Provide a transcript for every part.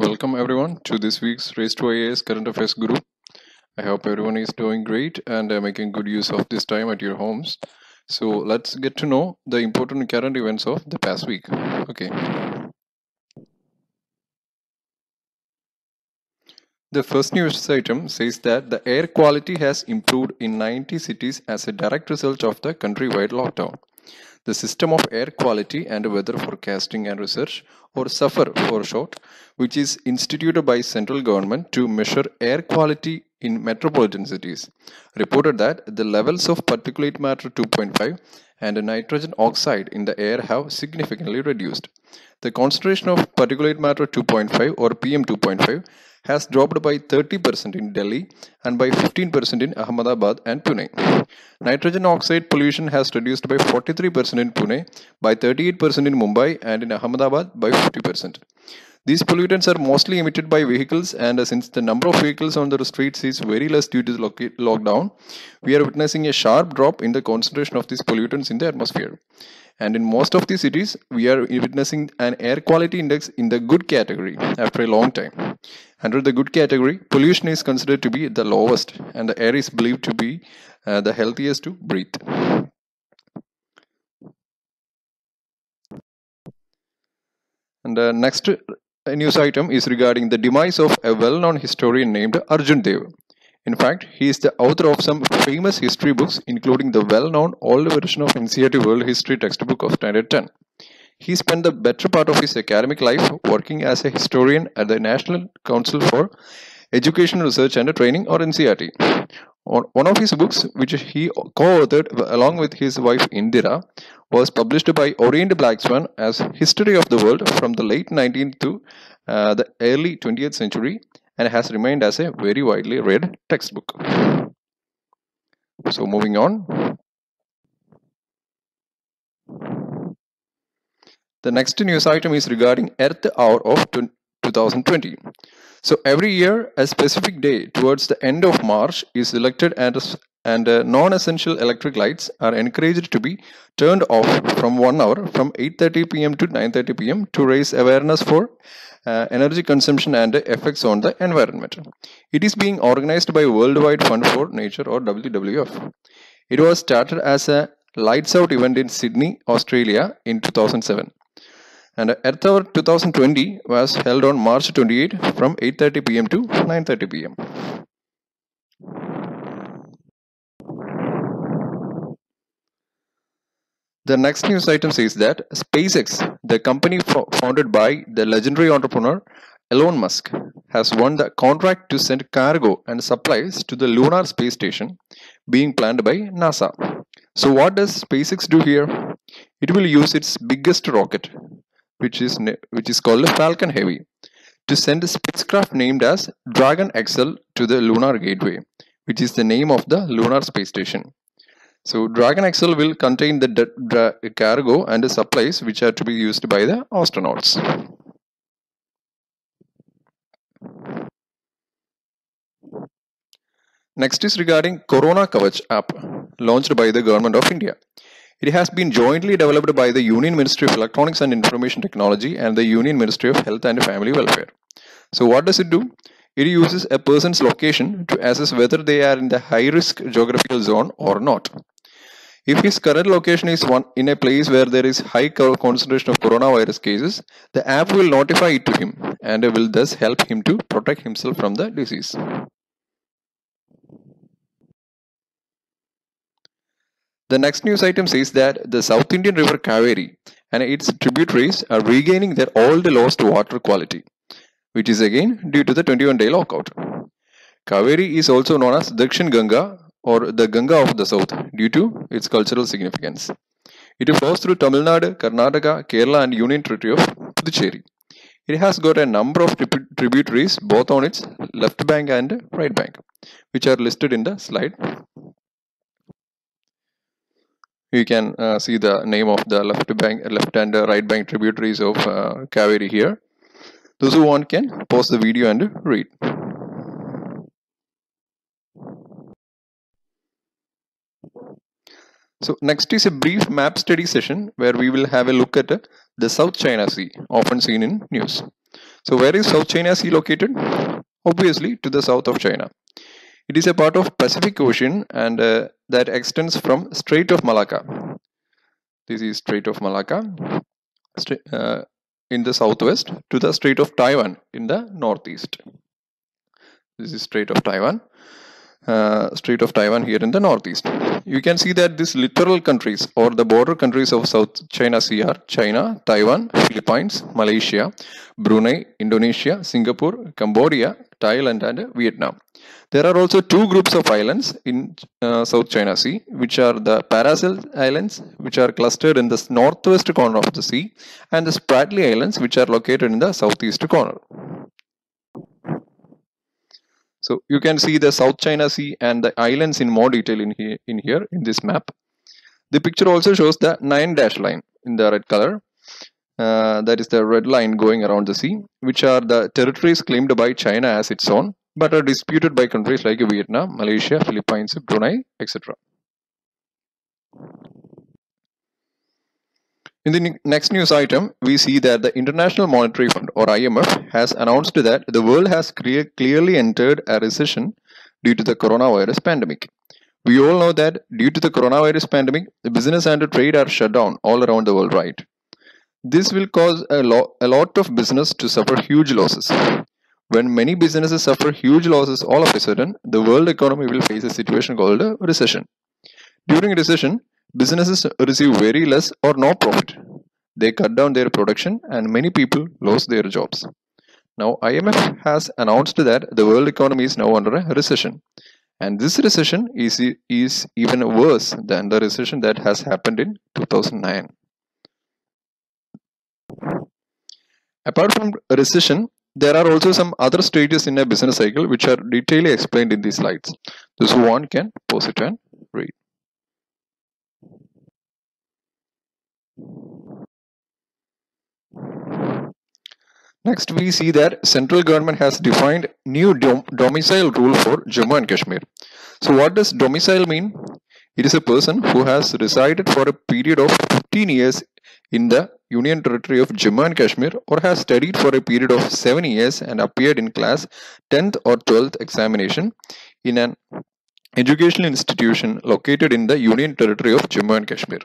Welcome everyone to this week's Race to IAS Current Affairs Guru. I hope everyone is doing great and uh, making good use of this time at your homes. So let's get to know the important current events of the past week. Okay. The first news item says that the air quality has improved in 90 cities as a direct result of the countrywide lockdown. The System of Air Quality and Weather Forecasting and Research or SAFAR for short, which is instituted by central government to measure air quality in metropolitan cities, reported that the levels of particulate matter 2.5 and nitrogen oxide in the air have significantly reduced. The concentration of particulate matter 2.5 or PM 2.5 has dropped by 30% in Delhi and by 15% in Ahmedabad and Pune. Nitrogen oxide pollution has reduced by 43% in Pune, by 38% in Mumbai, and in Ahmedabad by 50%. These pollutants are mostly emitted by vehicles, and since the number of vehicles on the streets is very less due to the lockdown, we are witnessing a sharp drop in the concentration of these pollutants in the atmosphere. And in most of the cities, we are witnessing an air quality index in the good category after a long time. Under the good category, pollution is considered to be the lowest, and the air is believed to be uh, the healthiest to breathe. And the next news item is regarding the demise of a well-known historian named Arjun Dev. In fact, he is the author of some famous history books, including the well-known old version of NCERT World History textbook of Standard 10. He spent the better part of his academic life working as a historian at the National Council for Education Research and Training or NCERT. One of his books, which he co-authored along with his wife Indira, was published by Orient Black Swan as History of the World from the late 19th to uh, the early 20th century and has remained as a very widely read textbook. So moving on. The next news item is regarding Earth Hour of 2020. So every year, a specific day towards the end of March is selected and, and uh, non-essential electric lights are encouraged to be turned off from one hour from 8.30 pm to 9.30 pm to raise awareness for uh, energy consumption and effects on the environment. It is being organized by Worldwide Fund for Nature or WWF. It was started as a Lights Out event in Sydney, Australia in 2007. And Earth Hour 2020 was held on March 28 from 8.30 pm to 9.30 pm. The next news item says that SpaceX, the company founded by the legendary entrepreneur Elon Musk, has won the contract to send cargo and supplies to the lunar space station being planned by NASA. So what does SpaceX do here? It will use its biggest rocket, which is which is called the Falcon Heavy, to send a spacecraft named as Dragon XL to the Lunar Gateway, which is the name of the lunar space station. So Dragon XL will contain the cargo and the supplies which are to be used by the astronauts. Next is regarding Corona Kavach app launched by the government of India. It has been jointly developed by the Union Ministry of Electronics and Information Technology and the Union Ministry of Health and Family Welfare. So what does it do? It uses a person's location to assess whether they are in the high risk geographical zone or not. If his current location is one in a place where there is high concentration of coronavirus cases, the app will notify it to him and will thus help him to protect himself from the disease. The next news item says that the South Indian river Kaveri and its tributaries are regaining their old lost water quality, which is again due to the 21 day lockout. Kaveri is also known as Dakshin Ganga or the Ganga of the South due to its cultural significance. It flows through Tamil Nadu, Karnataka, Kerala and Union Territory of Puducherry. It has got a number of tributaries both on its left bank and right bank, which are listed in the slide. You can uh, see the name of the left bank, left and right bank tributaries of uh, Kaveri here. Those who want can pause the video and read. So next is a brief map study session where we will have a look at the South China Sea, often seen in news. So where is South China Sea located? Obviously to the south of China. It is a part of Pacific Ocean and uh, that extends from Strait of Malacca. This is Strait of Malacca uh, in the southwest to the Strait of Taiwan in the northeast. This is Strait of Taiwan. Uh, Strait of Taiwan here in the northeast. You can see that these littoral countries or the border countries of South China Sea are China, Taiwan, Philippines, Malaysia, Brunei, Indonesia, Singapore, Cambodia, Thailand and Vietnam. There are also two groups of islands in uh, South China Sea, which are the Paracel Islands, which are clustered in the northwest corner of the sea, and the Spratly Islands, which are located in the southeast corner. So you can see the South China Sea and the islands in more detail in here, in here in this map. The picture also shows the nine dash line in the red color. Uh, that is the red line going around the sea, which are the territories claimed by China as its own but are disputed by countries like Vietnam, Malaysia, Philippines, Brunei, etc. In the next news item, we see that the International Monetary Fund or IMF has announced that the world has clearly entered a recession due to the coronavirus pandemic. We all know that due to the coronavirus pandemic, the business and trade are shut down all around the world, right? This will cause a, lo a lot of business to suffer huge losses. When many businesses suffer huge losses all of a sudden, the world economy will face a situation called a recession. During a recession, businesses receive very less or no profit. They cut down their production and many people lose their jobs. Now IMF has announced that the world economy is now under a recession. And this recession is, is even worse than the recession that has happened in 2009. Apart from recession, there are also some other stages in a business cycle which are detailedly explained in these slides. Those who want can pause it and read. Next, we see that central government has defined new dom domicile rule for Jammu and Kashmir. So what does domicile mean? It is a person who has resided for a period of 15 years in the Union Territory of Jammu and Kashmir or has studied for a period of 7 years and appeared in class 10th or 12th examination in an educational institution located in the Union Territory of Jammu and Kashmir.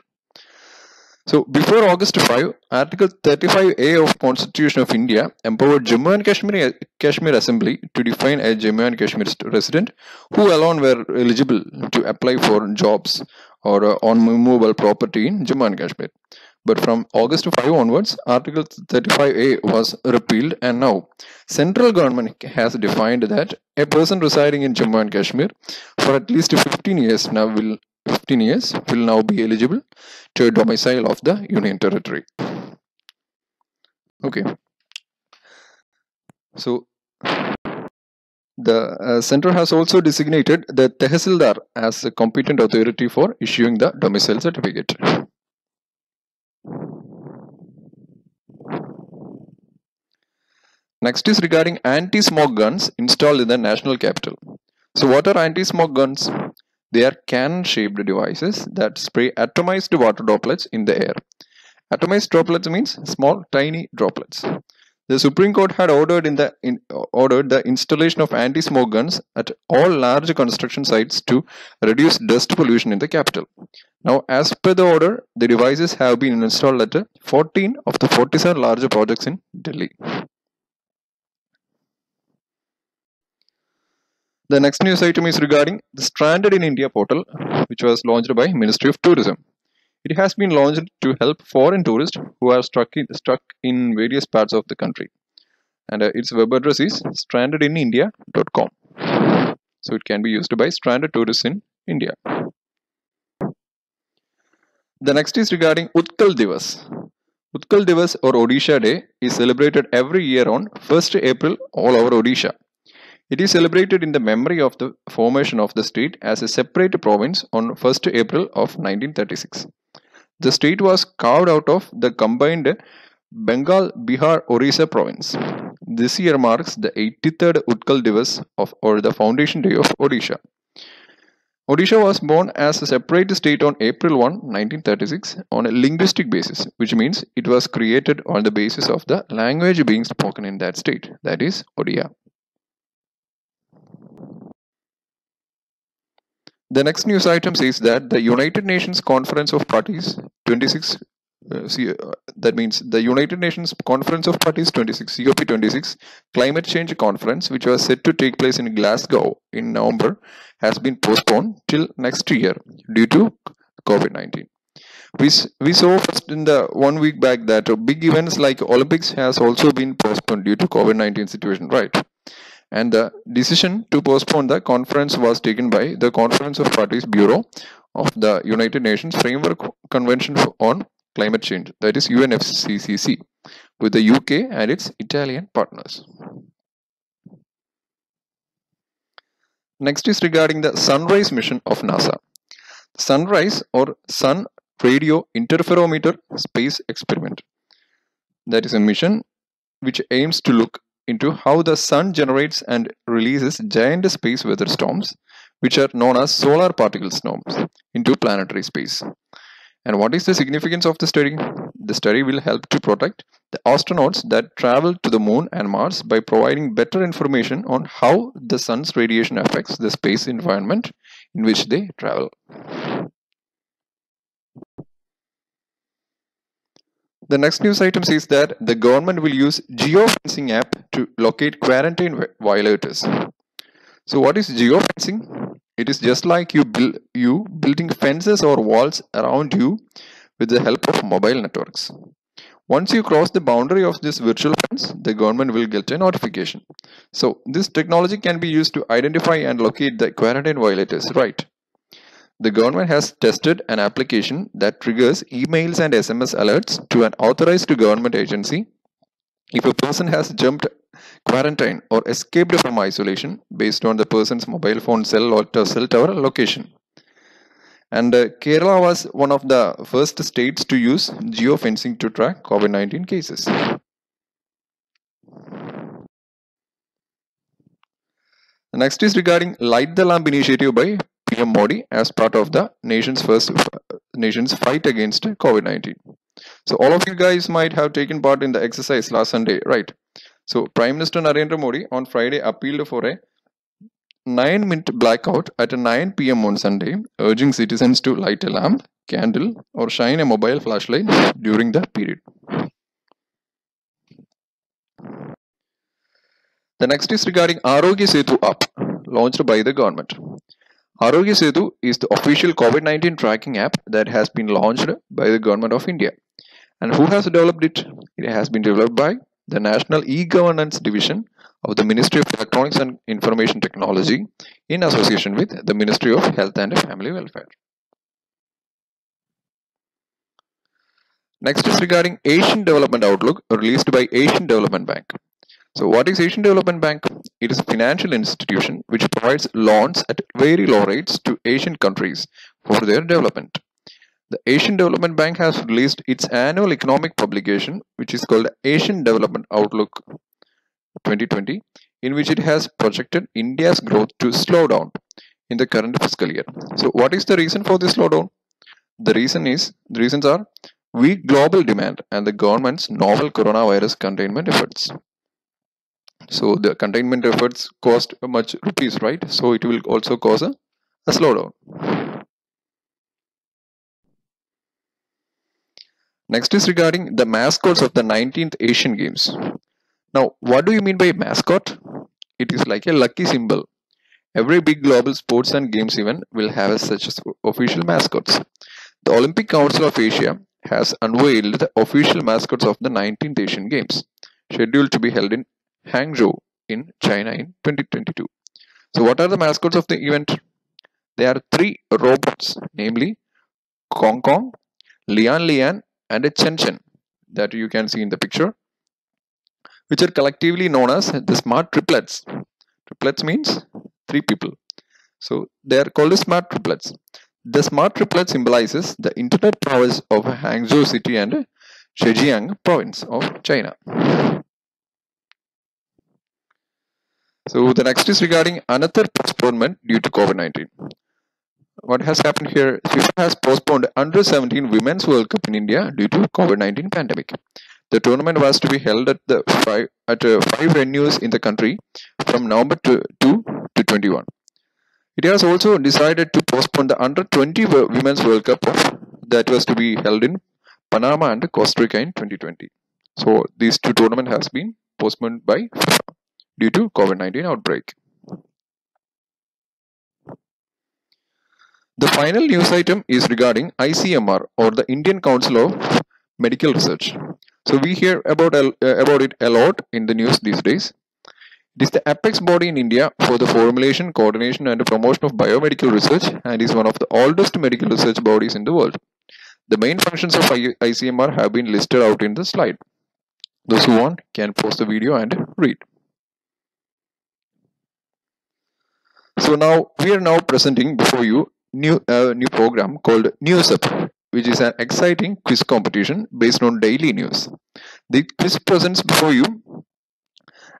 So before August 5, Article 35A of Constitution of India empowered Jammu and Kashmir, Kashmir Assembly to define a Jammu and Kashmir resident who alone were eligible to apply for jobs or uh, on movable property in Jammu and Kashmir. But from August 5 onwards, Article 35A was repealed and now central government has defined that a person residing in Jammu and Kashmir for at least 15 years now will 15 years will now be eligible to a domicile of the Union Territory. Okay. So the uh, center has also designated the Tehsildar as a competent authority for issuing the domicile certificate. Next is regarding anti-smoke guns installed in the national capital. So what are anti-smoke guns? They are can-shaped devices that spray atomized water droplets in the air. Atomized droplets means small tiny droplets. The Supreme Court had ordered, in the, in, ordered the installation of anti-smoke guns at all large construction sites to reduce dust pollution in the capital. Now, as per the order, the devices have been installed at 14 of the 47 larger projects in Delhi. The next news item is regarding the Stranded in India portal, which was launched by Ministry of Tourism. It has been launched to help foreign tourists who are stuck in, stuck in various parts of the country. And uh, its web address is strandedinindia.com. So it can be used by stranded tourists in India. The next is regarding Utkal Divas. Utkal Divas or Odisha Day is celebrated every year on 1st April all over Odisha. It is celebrated in the memory of the formation of the state as a separate province on 1st April of 1936. The state was carved out of the combined Bengal, Bihar, Orissa province. This year marks the 83rd Utkal Divas of or the foundation day of Odisha. Odisha was born as a separate state on April 1, 1936, on a linguistic basis, which means it was created on the basis of the language being spoken in that state, that is, Odia. The next news item says that the United Nations Conference of Parties 26 uh, see, uh, that means the United Nations Conference of Parties 26 COP26 climate change conference which was set to take place in Glasgow in November has been postponed till next year due to COVID-19 we, we saw first in the one week back that big events like Olympics has also been postponed due to COVID-19 situation right and the decision to postpone the conference was taken by the Conference of Parties Bureau of the United Nations Framework Convention on climate change, that is UNFCCC, with the UK and its Italian partners. Next is regarding the Sunrise mission of NASA. Sunrise or Sun Radio Interferometer Space Experiment. That is a mission which aims to look into how the sun generates and releases giant space weather storms, which are known as solar particle storms, into planetary space. And what is the significance of the study? The study will help to protect the astronauts that travel to the moon and Mars by providing better information on how the sun's radiation affects the space environment in which they travel. The next news item says that the government will use geofencing app to locate quarantine violators. So what is geofencing? It is just like you build you building fences or walls around you with the help of mobile networks. Once you cross the boundary of this virtual fence, the government will get a notification. So this technology can be used to identify and locate the quarantine violators, right? The government has tested an application that triggers emails and SMS alerts to an authorized government agency if a person has jumped quarantine or escaped from isolation based on the person's mobile phone cell or cell tower location. And uh, Kerala was one of the first states to use geofencing to track COVID-19 cases. Next is regarding Light the Lamp initiative by PM Modi as part of the nation's first nation's fight against COVID-19. So all of you guys might have taken part in the exercise last Sunday, right? So Prime Minister Narendra Modi on Friday appealed for a 9 minute blackout at 9 pm on Sunday, urging citizens to light a lamp, candle, or shine a mobile flashlight during the period. The next is regarding Aarogya Setu app launched by the government. Aarogya Setu is the official COVID-19 tracking app that has been launched by the government of India. And who has developed it? It has been developed by the National E-Governance Division of the Ministry of Electronics and Information Technology in association with the Ministry of Health and Family Welfare. Next is regarding Asian Development Outlook released by Asian Development Bank. So what is Asian Development Bank? It is a financial institution which provides loans at very low rates to Asian countries for their development. The Asian Development Bank has released its annual economic publication, which is called Asian Development Outlook 2020, in which it has projected India's growth to slow down in the current fiscal year. So, what is the reason for this slowdown? The reason is the reasons are weak global demand and the government's novel coronavirus containment efforts. So the containment efforts cost much rupees, right? So it will also cause a, a slowdown. Next is regarding the mascots of the 19th Asian Games. Now, what do you mean by mascot? It is like a lucky symbol. Every big global sports and games event will have such official mascots. The Olympic Council of Asia has unveiled the official mascots of the 19th Asian Games, scheduled to be held in Hangzhou in China in 2022. So what are the mascots of the event? There are three robots, namely Kong Kong, Lian Lian and a Chen Chen that you can see in the picture which are collectively known as the smart triplets. Triplets means three people. So they are called smart triplets. The smart triplet symbolizes the internet prowess of Hangzhou city and Zhejiang province of China. So the next is regarding another postponement due to COVID-19. what has happened here? FIFA has postponed under 17 Women's World Cup in India due to COVID-19 pandemic. The tournament was to be held at the five at uh, five venues in the country from November 2 to, to 21. It has also decided to postpone the under 20 Women's World Cup that was to be held in Panama and Costa Rica in 2020. So these two tournaments has been postponed by FIFA due to COVID-19 outbreak. The final news item is regarding ICMR or the Indian Council of Medical Research. So we hear about, uh, about it a lot in the news these days. It is the apex body in India for the formulation, coordination and promotion of biomedical research and is one of the oldest medical research bodies in the world. The main functions of ICMR have been listed out in the slide. Those who want can pause the video and read. So now we are now presenting before you new uh, new program called NewsUp, which is an exciting quiz competition based on daily news. The quiz presents before you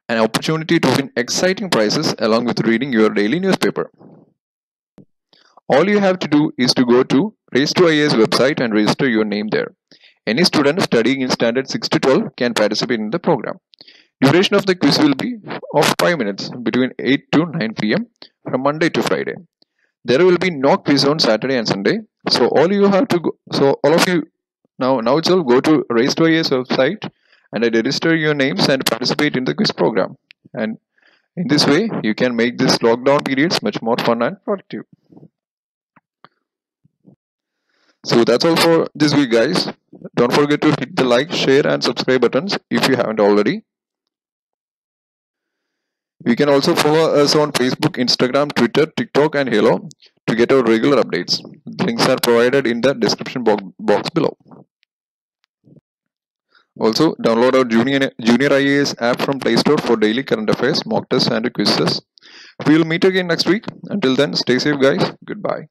an opportunity to win exciting prizes along with reading your daily newspaper. All you have to do is to go to Race to IAS website and register your name there. Any student studying in standard 6 to 12 can participate in the program. Duration of the quiz will be of 5 minutes between 8 to 9 pm from Monday to Friday. There will be no quiz on saturday and sunday. So all you have to go so all of you now now itself go to race to IAS website and register your names and participate in the quiz program. And in this way you can make this lockdown periods much more fun and productive. So that's all for this week guys. Don't forget to hit the like share and subscribe buttons if you haven't already you can also follow us on Facebook, Instagram, Twitter, TikTok, and Helo to get our regular updates. Links are provided in the description box below. Also, download our Junior, Junior IAS app from Play Store for daily current affairs, mock tests, and quizzes. We will meet again next week. Until then, stay safe, guys. Goodbye.